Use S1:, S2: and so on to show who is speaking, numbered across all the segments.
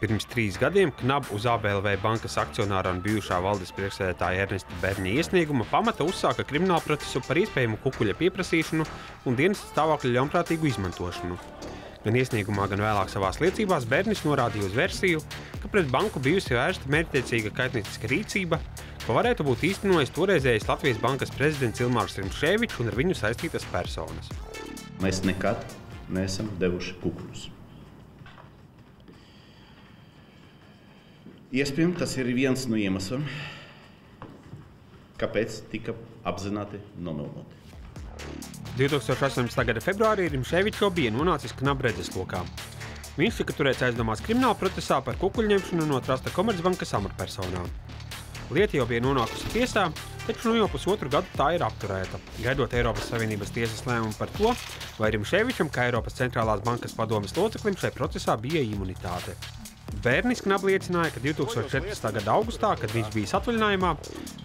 S1: Pirms trīs gadiem KNAB uz ABLV bankas akcionāra un bijušā valdes priekšsēdētāja Ernesta Bērņa iesnieguma pamata uzsāka kriminālu procesu par iespējamu kukuļa pieprasīšanu un dienas stāvokļa ļaunprātīgu izmantošanu. Gan iesniegumā, gan vēlāk savā liecībās Bērnis norādīja uz versiju, ka pret banku bijusi vērsta mērķtiecīga kaitnieciska rīcība, ko varētu būt īstenojis toreizējais Latvijas bankas prezidents Ilmārs Rimšēvičs un ar viņu saistītas personas.
S2: Mēs nekad neesam devuši kukuļus. Iespējams, tas ir viens no iemesliem, kāpēc tika apzināti nomelnoti.
S1: 2018. gada februārī Rimšēvičs jau bija nonācis knabredzes lokā. Viņš tika turēts aizdomās krimināla procesā par kukuļņemšanu no Trasta Komercbankas amatpersonām. Lieta jau bija nonākusi tiesā, taču nu jau pusotru gadu tā ir apturēta, gaidot Eiropas Savienības tiesas lēmumu par to, vai Rimšēvičam, kā Eiropas centrālās bankas padomes loceklim, šai procesā bija imunitāte. Bērnis knap liecināja, ka 2014. gada augustā, kad viņš bija atvaļinājumā,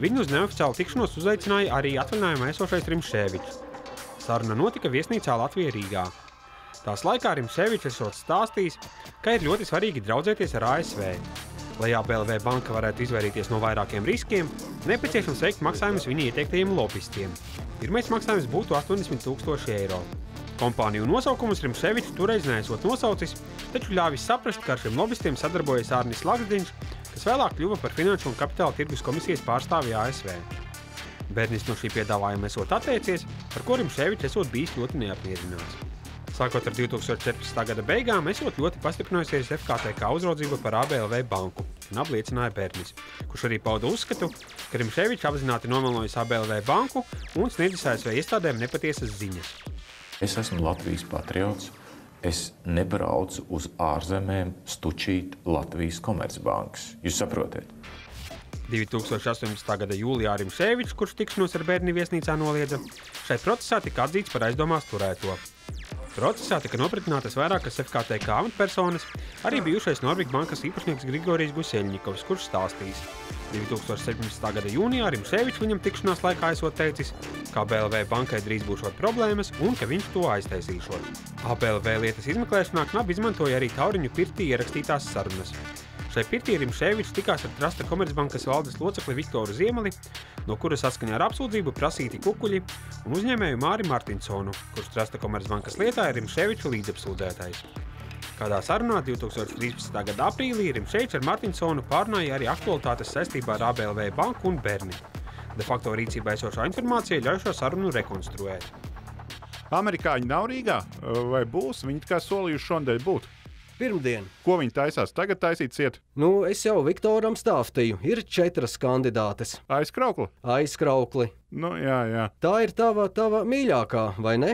S1: viņu uz neoficiālu tikšanos uzaicināja arī atvaļinājumā esošais Rimšēvičs. Saruna notika viesnīcā Latvijā Rīgā. Tās laikā Rimšēvičs esot stāstījis, ka ir ļoti svarīgi draudzēties ar ASV. Lai ABLV banka varētu izvairīties no vairākiem riskiem, nepieciešams veikt maksājumus viņa ieteiktajiem lobbyistiem. Pirmais maksājums būtu 80 000 eiro. Kompāniju nosaukumus Rimšēvičs toreiz neesot nosaucis, taču ļāvis saprast, ka ar šiem lobbystiem sadarbojas Arnis Lakstiņš, kas vēlāk kļuva par Finanšu un Kapitāla tirgus komisijas pārstāvi ASV. Bērnis no šī piedāvājuma esot atteicies, par ko Rimšēvičs esot bijis ļoti neapmierināts. Sākot ar 2014. gada beigām, esot ļoti pastiprinājusies FKTK uzraudzība par ABLV banku, un apliecināja Bērnis, kurš arī pauda uzskatu, ka Rimšēvičs apzināti nomelnojis ABLV banku un sniedzis ASV iestādēm nepatiesas ziņas.
S3: Es esmu Latvijas patriots. Es nebraucu uz ārzemēm stučīt Latvijas komercbankas. Jūs saprotat?
S1: 2018. gada jūlijā Rimšēvičs, kurš tikšanos ar bērnu viesnīcā noliedza, šai procesā tika atzīts par aizdomās turēto. Procesā tika nopratinātas vairākas FKTK amatpersonas, arī bijušais Norvēģijas bankas īpašnieks Grigorijs Guseļņikovs, kurš stāstīs. 2017. gada jūnijā Rimšēvičs viņam tikšanās laikā esot teicis, ka BLV bankai drīz būšot problēmas un ka viņš to aiztaisīšot. ABLV lietas izmeklēšanā knap izmantoja arī Tauriņu pirtī ierakstītās sarunas. Šai pirtī Rimšēvičs tikās ar Trasta Komercbankas valdes locekli Viktoru Ziemeli, no kuras saskaņā ar apsūdzību prasīti kukuļi un uzņēmēju Māri Martinsonu, kurš Trasta Komercbankas lietā ir Rimšēviča līdzapsūdzētais. Kādā sarunā 2013. gada aprīlī Rimšēvičs ar Martinsonu pārnāja arī aktualitātes saistībā ar ABLV banku un Berni. De facto rīcībā esošā informācija ļauj šo sarunu rekonstruēt.
S4: Amerikāņi nav Rīgā, vai būs? Viņi kā solījuši šodien būt.
S5: Pirmdien.
S4: Ko viņi taisās tagad taisīt ciet?
S5: Nu, es jau Viktoram stāstīju, ir četras kandidātes.
S4: Aizkraukli?
S5: Aizkraukli.
S4: Nu, jā, jā.
S5: Tā ir tava, tava mīļākā, vai ne?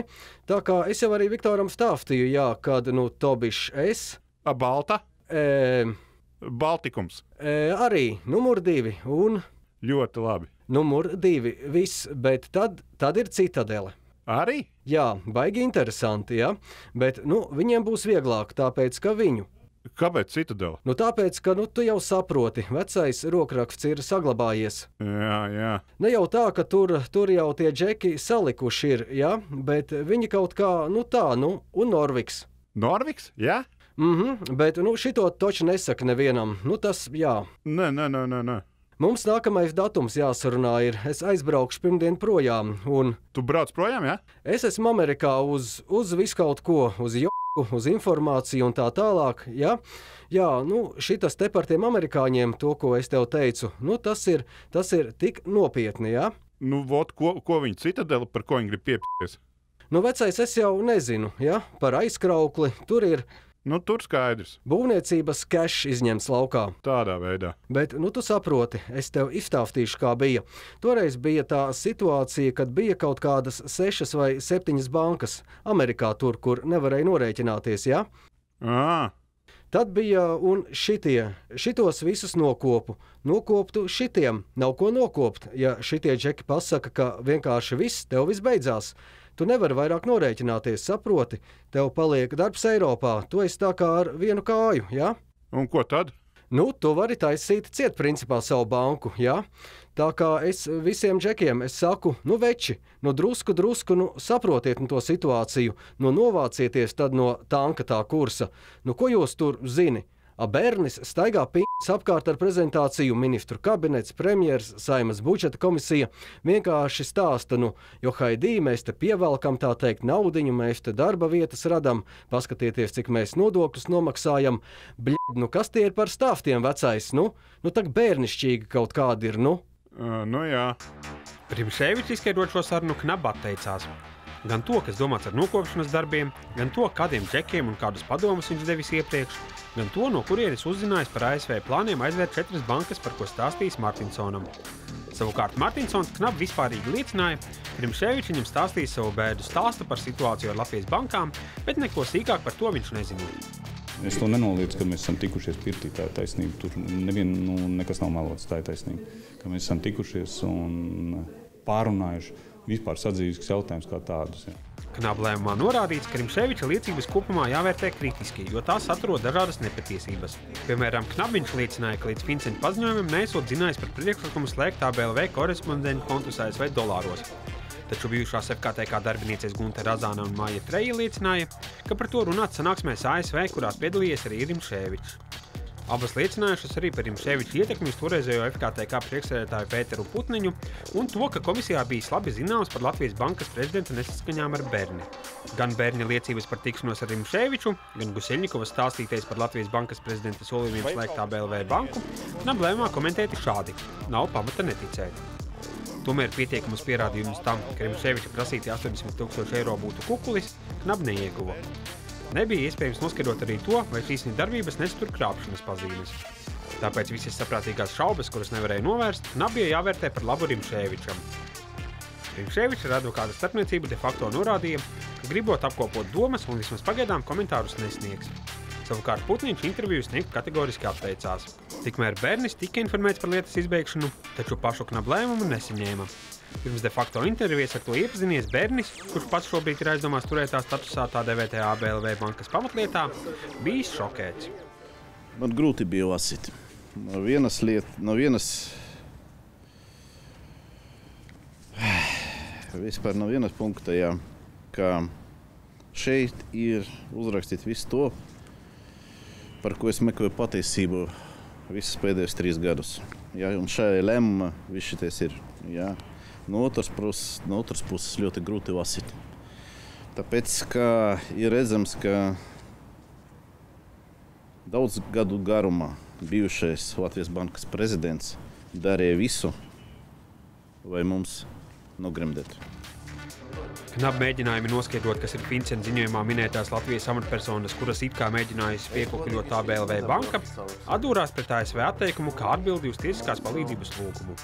S5: Tā kā es jau arī Viktoram stāstīju, jā, kad nu, Tobišs es.
S4: A, balta?
S5: E,
S4: Baltikums.
S5: E, arī numur divi un.
S4: Ļoti labi.
S5: Numur divi. Viss, bet tad, tad ir citadele.
S4: Arī?
S5: Jā, baigi interesanti, ja? bet nu, viņiem būs vieglāk, tāpēc ka viņu.
S4: Kāpēc citadela?
S5: Nu, tāpēc, ka nu, tu jau saproti, vecais rokraksts ir saglabājies.
S4: Jā, jā.
S5: Ne jau tā, ka tur, tur jau tie džeki salikuši ir, ja? bet viņi kaut kā, nu tā, nu, un Norviks.
S4: Norviks, jā?
S5: Mhm, mm bet nu, šito taču nesaka nevienam. Nu, tas, jā.
S4: Nē, nē, nē, nē. nē.
S5: Mums nākamais datums jāsarunā ir. Es aizbraukšu pirmdien projām. Un...
S4: Tu brauc projām, jā? Ja?
S5: Es esmu Amerikā uz, uz visu kaut ko, uz joku, uz informāciju un tā tālāk. Ja? Jā, nu, šitas te par tiem amerikāņiem, to, ko es tev teicu, nu, tas, ir, tas ir tik nopietni. Ja?
S4: Nu, vot, ko, ko viņi citadela, par ko viņi grib piepildīties?
S5: Nu, vecais es jau nezinu, ja? par aizkraukli. Tur ir
S4: Nu, tur skaidrs.
S5: Būvniecības cash izņemts laukā.
S4: Tādā veidā.
S5: Bet, nu, tu saproti, es tev izstāstīšu, kā bija. Toreiz bija tā situācija, kad bija kaut kādas sešas vai septiņas bankas Amerikā, tur, kur nevarēja norēķināties. Ja?
S4: À.
S5: Tad bija un šitie, šitos visus nokopu. Nokoptu šitiem, nav ko nokopt. Ja šitie džeki pasaka, ka vienkārši viss, tev viss beidzās. Tu nevari vairāk norēķināties, saproti, tev paliek darbs Eiropā, tu esi tā kā ar vienu kāju. Ja?
S4: Un ko tad?
S5: Nu, tu vari taisīt ciet principā savu banku, jā. Tā kā es visiem džekiem es saku, nu veči, nu drusku, drusku, nu saprotiet nu to situāciju, nu novācieties tad no tanka tā kursa. Nu, ko jūs tur zini? Bērnis staigā pīns apkārt ar prezentāciju, ministru kabinets, premjeras, saimas budžeta komisija. Vienkārši stāsta, nu, jo haidī mēs te pievelkam tā teikt naudiņu, mēs te darba vietas radam, paskatieties, cik mēs nodokļus nomaksājam. Bļed, nu kas tie ir par stāstiem vecais? Nu, nu tak bērnišķīgi kaut kādi ir, nu.
S4: Uh, nu jā.
S1: Rimšēvičs izskaidrot šo sarunu knapi atteicās. Gan to, kas domāts ar nokopšanas darbiem, gan to, kādiem džekiem un kādus padomus viņš devis iepriekš, gan to, no kurienes uzzinājis par ASV plāniem aizvērt četras bankas, par ko stāstījis Martinsonam. Savukārt Martinsons knapi vispārīgi liecināja, ka Rimšēvičs viņam stāstīja savu bēdu stāstu par situāciju ar Latvijas bankām, bet neko sīkāk par to viņš nezināja.
S6: Es to nenoliedzu, ka mēs esam tikušies pirtī. Tā ir taisnība. Tur nevien, nu, nekas nav melots. Tā ir taisnība. Ka mēs esam tikušies un pārunājuši vispār sadzīves jautājumus kā tādus. Ja.
S1: Knaba lēmumā norādīts, ka Rimšēviča liecības kopumā jāvērtē kritiski, jo tās atrod dažādas nepatiesības. Piemēram, Knabiņš liecināja, ka līdz Fincena paziņojumam nesot zinājis par priekšlikumu slēgt ABLV korespondentu kontus ASV dolāros. Taču bijušās FKTK darbinieces Gunte Razāna un Māja Treja liecināja, ka par to runāt sanāksmēs ASV, kurās piedalījies arī Rimšēvičs. Abas liecinājušas arī par Imšēviča ietekmi uz toreizējo FKTK priekšsēdētāju Pēteru Putniņu un to, ka komisijā bijis labi zināms par Latvijas bankas prezidenta nesaskaņām ar Berni. Gan Berni liecības par tikšanos ar Imšēviču, gan Guseļņikovas stāstītais par Latvijas bankas prezidenta solījumiem slēgt ABLV banku, nav lēmumā komentēti šādi - nav pamata neticēt. Tomēr pietiekamus pierādījumus tam, ka Rimšēviča prasītie 80 tūkstoši eiro būtu kukulis, knap neieguva. Nebija iespējams noskaidrot arī to, vai šīs viņa darbības nestur krāpšanas pazīmes. Tāpēc visas saprātīgās šaubas, kuras nevarēja novērst, nebija jāvērtē par labu Rimšēvičam. Rimšēvičs ar advokāta starpniecību de facto norādīja, ka gribot apkopot domas un vismaz pagaidām komentārus nesniegs. Savukārt Putniņš interviju sniegt kategoriski atteicās. Tikmēr bērnis tika informēts par lietas izbeigšanu, taču pašu knabu lēmumu nesaņēma. Pirms de facto intervijas ar to iepazinies Bernis, kurš pats šobrīd ir aizdomās turētā statusā tā DVTA BLV bankas pamatlietā, bijis šokēts.
S2: Man grūti bija lasīt. No vienas lietas, no vienas. Vispār no vienas punkta, jā, ka šeit ir uzrakstīts viss to, par ko es meklēju patiesību visus pēdējos trīs gadus. Jā, un šajā lēmumā viss šis ir. Jā. No otras puses, no otras puses ļoti grūti lasīt. Tāpēc, ir redzams, ka daudz gadu garumā bijušais Latvijas bankas prezidents darīja visu, lai mums nogremdētu.
S1: Knapi mēģinājumi noskaidrot, kas ir Fincena ziņojumā minētās Latvijas amatpersonas, kuras it kā mēģinājusi piekopļot tā BLV banka, atdūrās pret ASV atteikumu kā atbildi uz tiesiskās palīdzības lūgumu.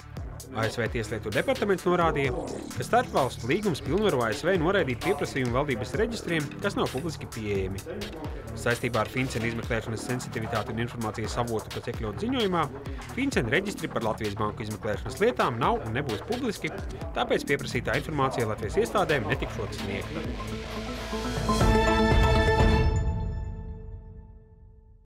S1: ASV Tieslietu departaments norādīja, ka starpvalstu līgums pilnvaro ASV noraidīt pieprasījumu valdības reģistriem, kas nav publiski pieejami. Saistībā ar Fincena izmeklēšanas sensitivitāti un informācijas avotu, kas iekļaut ziņojumā, Fincena reģistri par Latvijas banku izmeklēšanas lietām nav un nebūs publiski, tāpēc pieprasītā informācija Latvijas iestādēm netikšot sniegta.